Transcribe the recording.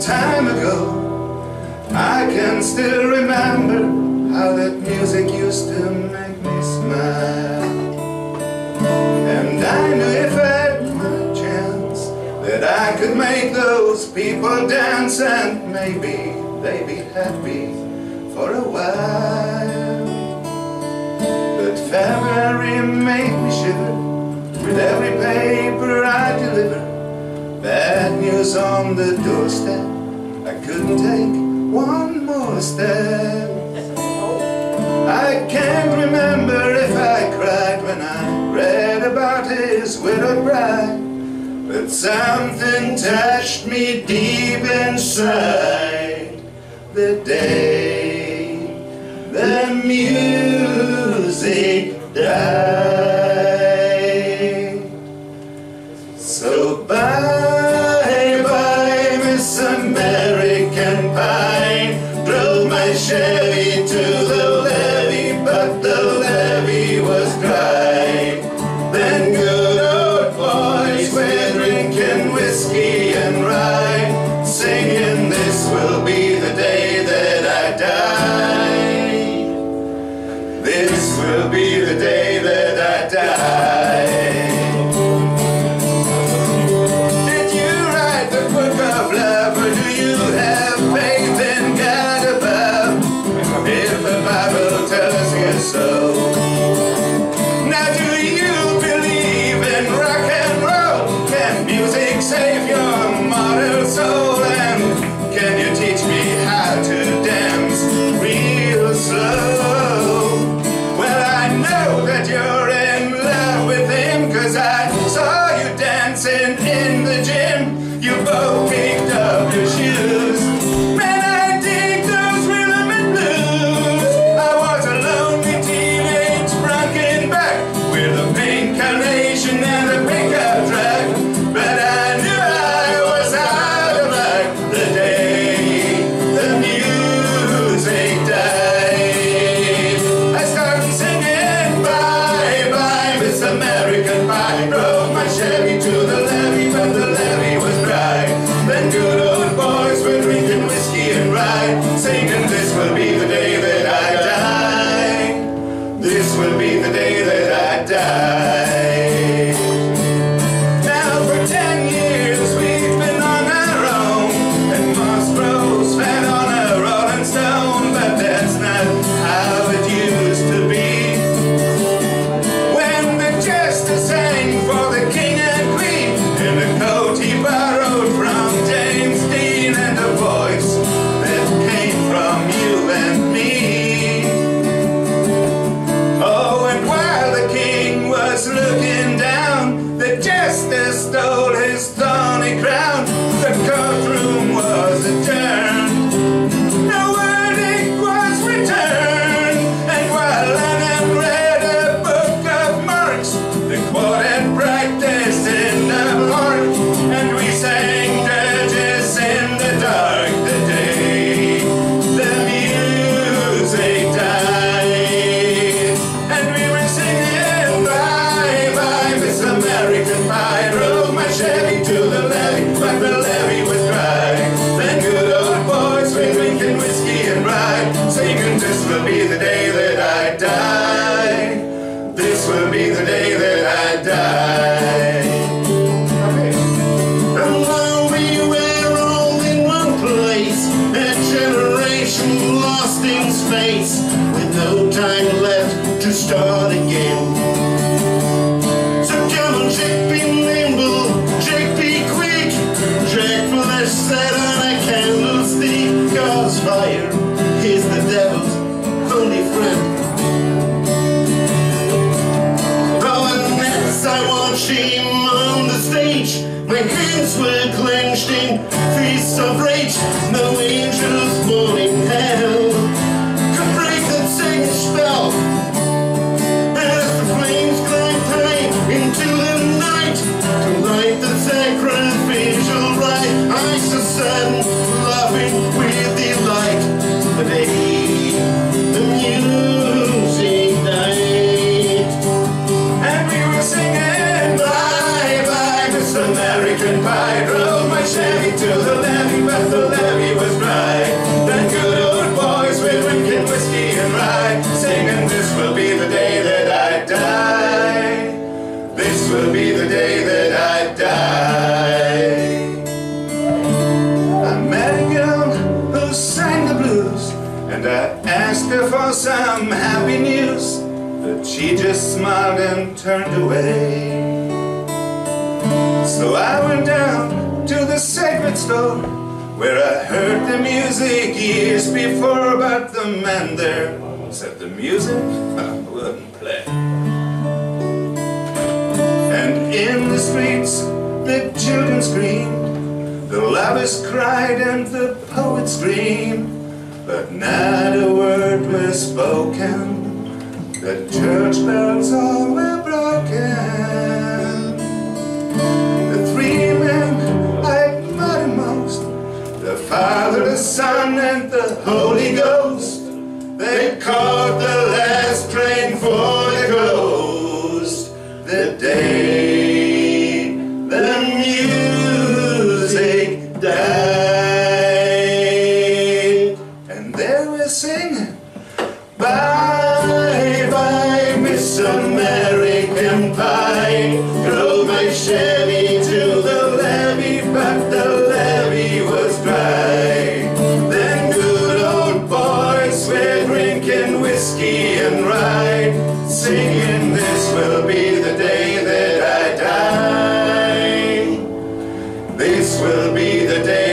time ago. I can still remember how that music used to make me smile. And I knew if I had my chance That I could make those people dance And maybe they'd be happy for a while. But February made me shiver With every paper I delivered Bad news on the doorstep. I couldn't take one more step. I can't remember if I cried When I read about his widowed bride But something touched me deep inside. The day the music died. take me to the looking in my room, my Chevy asked her for some happy news, but she just smiled and turned away. So I went down to the sacred store where I heard the music years before, but the man there said the music I wouldn't play. And in the streets, the children screamed, the lovers cried, and the poets screamed, but not a word was spoken. The church bells all were broken. The three men admired most, the Father, the Son, and the Holy Ghost. They caught the This will be the day.